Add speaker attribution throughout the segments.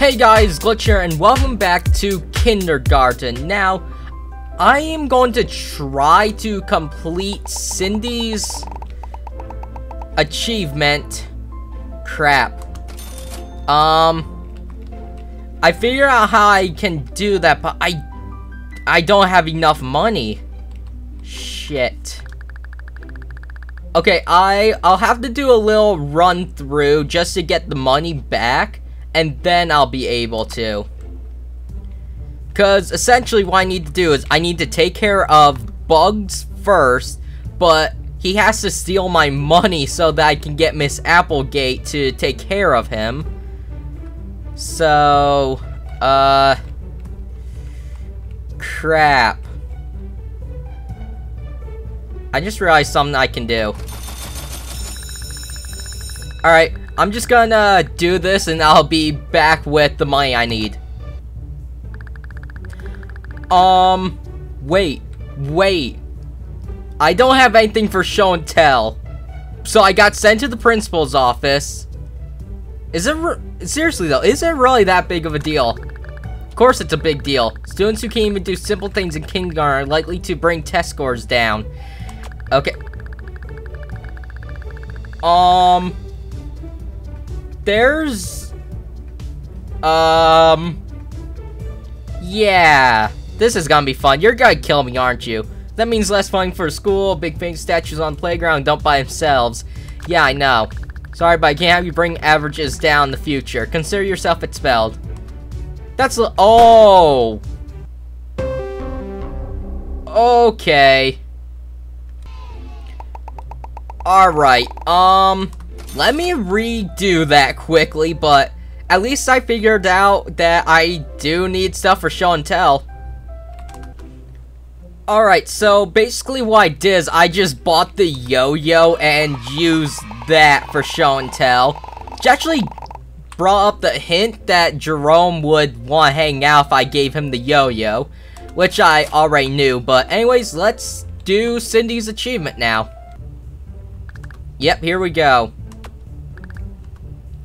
Speaker 1: Hey guys, Glitch here, and welcome back to Kindergarten. Now, I am going to try to complete Cindy's achievement. Crap. Um, I figure out how I can do that, but I, I don't have enough money. Shit. Okay, I, I'll have to do a little run through just to get the money back, and then I'll be able to. Because essentially what I need to do is I need to take care of Bugs first, but he has to steal my money so that I can get Miss Applegate to take care of him. So, uh, crap. I just realized something I can do. Alright, I'm just gonna do this and I'll be back with the money I need. Um, wait, wait. I don't have anything for show and tell. So I got sent to the principal's office. Is it, seriously though, is it really that big of a deal? Of course it's a big deal. Students who can't even do simple things in kindergarten are likely to bring test scores down. Okay. Um. There's... Um... Yeah. This is gonna be fun. You're gonna kill me, aren't you? That means less fun for school, big fake statues on playground don't by themselves. Yeah, I know. Sorry, but I can't have you bring averages down in the future. Consider yourself expelled. That's Oh! Okay. Alright, um... Let me redo that quickly, but at least I figured out that I do need stuff for show and tell. Alright, so basically what I did is I just bought the yo-yo and used that for show and tell. Which actually brought up the hint that Jerome would want to hang out if I gave him the yo-yo. Which I already knew, but anyways, let's do Cindy's achievement now. Yep, here we go.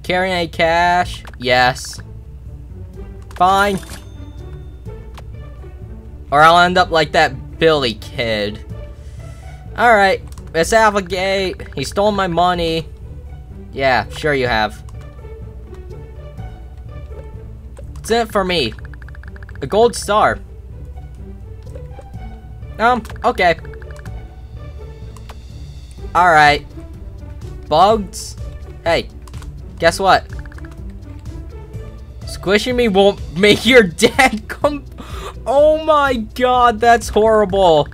Speaker 1: Carrying a cash? Yes. Fine. Or I'll end up like that Billy kid. Alright, Miss Applegate, he stole my money. Yeah, sure you have. In it for me? A gold star. Um, okay. Alright. Bugs? Hey, Guess what? Squishing me won't make your dad come- Oh my god, that's horrible.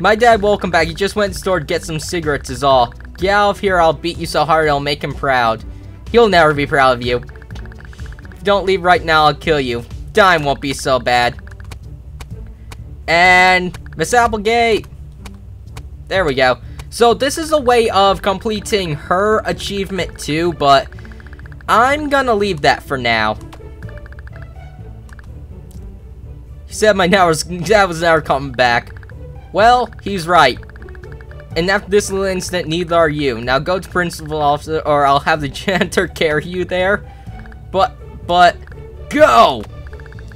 Speaker 1: My dad will come back. He just went to the store to get some cigarettes is all. Get out of here, I'll beat you so hard I'll make him proud. He'll never be proud of you. If you don't leave right now, I'll kill you. Dying won't be so bad. And Miss Applegate. There we go. So this is a way of completing her achievement too, but I'm gonna leave that for now. He said my was, dad was never coming back. Well, he's right. And after this little incident, neither are you. Now go to principal officer, or I'll have the janitor carry you there. But, but, go!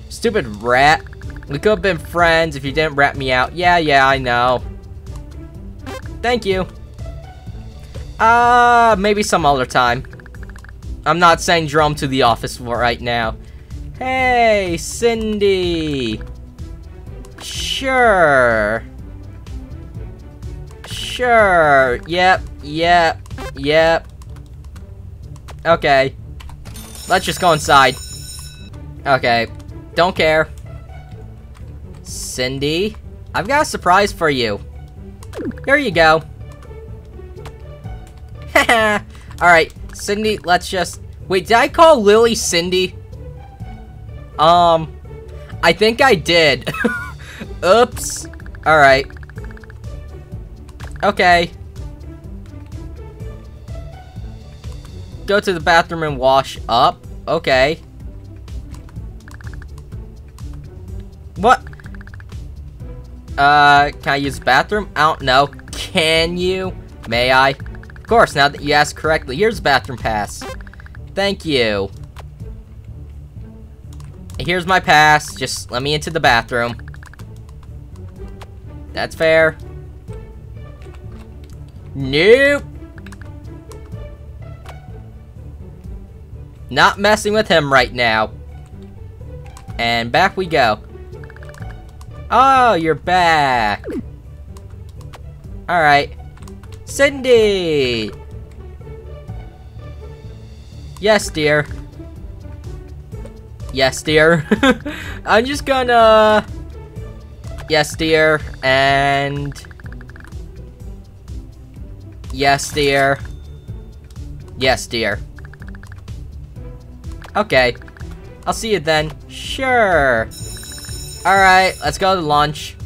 Speaker 1: Stupid rat. We could have been friends if you didn't rat me out. Yeah, yeah, I know. Thank you. Uh, maybe some other time. I'm not saying drum to the office right now. Hey, Cindy. Sure. Sure. Yep, yep, yep. Okay. Let's just go inside. Okay. Don't care. Cindy, I've got a surprise for you. Here you go. Alright, Cindy, let's just... Wait, did I call Lily Cindy? Um, I think I did. Oops. Alright. Okay. Go to the bathroom and wash up. Okay. What? Uh, can I use the bathroom? I don't know. Can you? May I? Of course, now that you asked correctly, here's the bathroom pass. Thank you. Here's my pass. Just let me into the bathroom. That's fair. Nope. Not messing with him right now. And back we go. Oh, you're back. Alright. Cindy! Yes, dear. Yes, dear. I'm just gonna... Yes, dear. And... Yes, dear. Yes, dear. Okay. I'll see you then. Sure. Alright, let's go to lunch.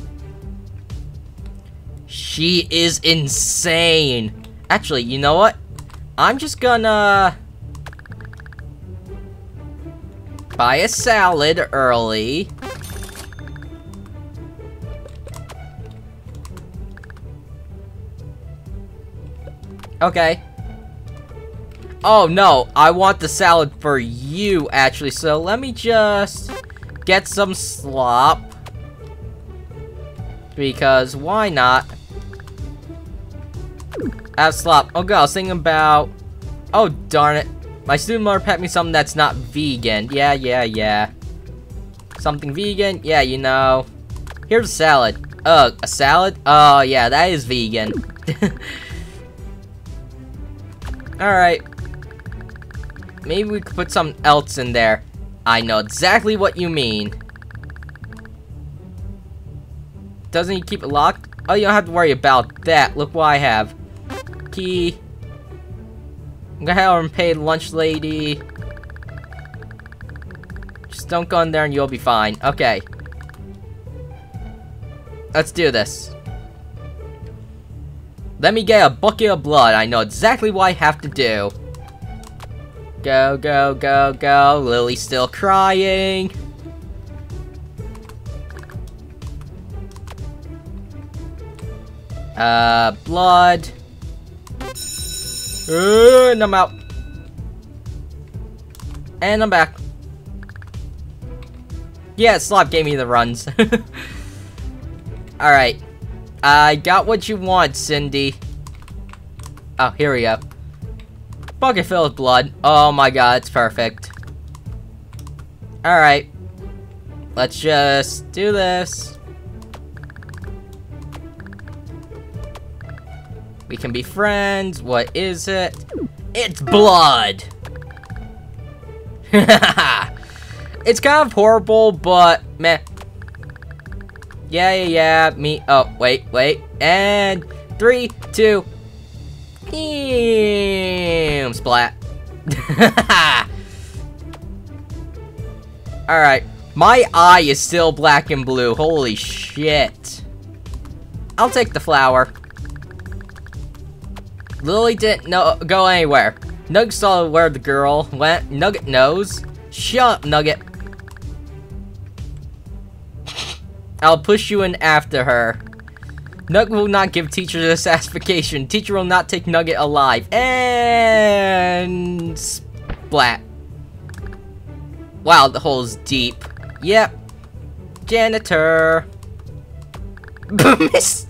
Speaker 1: She is insane. Actually, you know what? I'm just gonna... Buy a salad early. Okay. Oh, no. I want the salad for you, actually. So let me just get some slop. Because why not? Have slop. Oh, God. I was thinking about... Oh, darn it. My student mother packed me something that's not vegan. Yeah, yeah, yeah. Something vegan? Yeah, you know. Here's a salad. Ugh, a salad? Oh, yeah, that is vegan. Alright. Maybe we could put something else in there. I know exactly what you mean. Doesn't he keep it locked? Oh, you don't have to worry about that. Look what I have. Key. I'm gonna have pay lunch lady. Just don't go in there and you'll be fine. Okay. Let's do this. Let me get a bucket of blood. I know exactly what I have to do. Go, go, go, go. Lily's still crying. Uh, blood. And I'm out. And I'm back. Yeah, Slop gave me the runs. Alright. I got what you want, Cindy. Oh, here we go. Bucket filled with blood. Oh my god, it's perfect. Alright. Let's just do this. We can be friends. What is it? It's blood! it's kind of horrible, but meh. Yeah, yeah, yeah, me. Oh, wait, wait. And three, two. Boom, splat. Alright. My eye is still black and blue. Holy shit. I'll take the flower. Lily didn't know go anywhere. Nugget saw where the girl went. Nugget knows. Shut up, Nugget. I'll push you in after her. Nugget will not give teacher this satisfaction. Teacher will not take Nugget alive. And... Splat. Wow, the hole's deep. Yep. Janitor. Miss...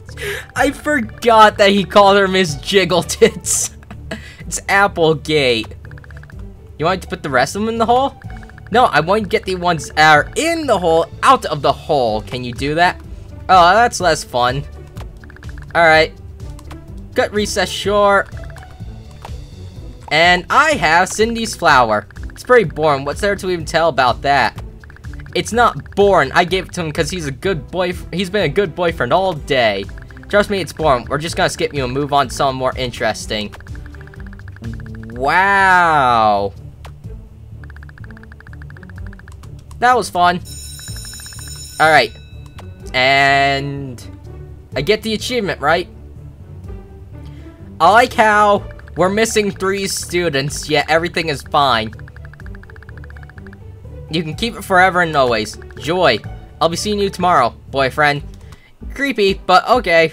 Speaker 1: I forgot that he called her Miss Jiggletits. it's Applegate. You want to put the rest of them in the hole? No, I want to get the ones that are in the hole out of the hole. Can you do that? Oh, that's less fun. Alright. Gut recess short. And I have Cindy's flower. It's pretty boring. What's there to even tell about that? It's not boring. I gave it to him because he's a good boy. He's been a good boyfriend all day. Trust me, it's boring. We're just gonna skip you and move on to something more interesting. Wow. That was fun. Alright. And... I get the achievement, right? I like how we're missing three students, yet everything is fine. You can keep it forever and always. Joy. I'll be seeing you tomorrow, boyfriend. Creepy, but okay.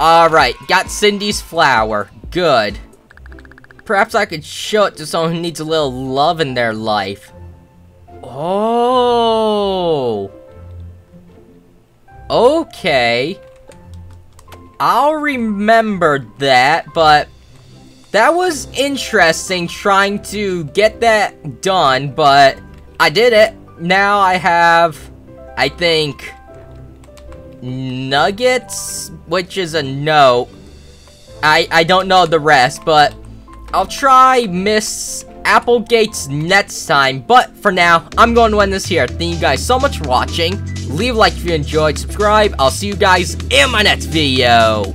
Speaker 1: Alright, got Cindy's flower. Good. Perhaps I could show it to someone who needs a little love in their life. Oh. Okay. I'll remember that, but that was interesting trying to get that done, but I did it. Now I have, I think, nuggets, which is a no. I, I don't know the rest, but I'll try Miss Applegate's next time. But for now, I'm going to end this here. Thank you guys so much for watching. Leave a like if you enjoyed, subscribe. I'll see you guys in my next video.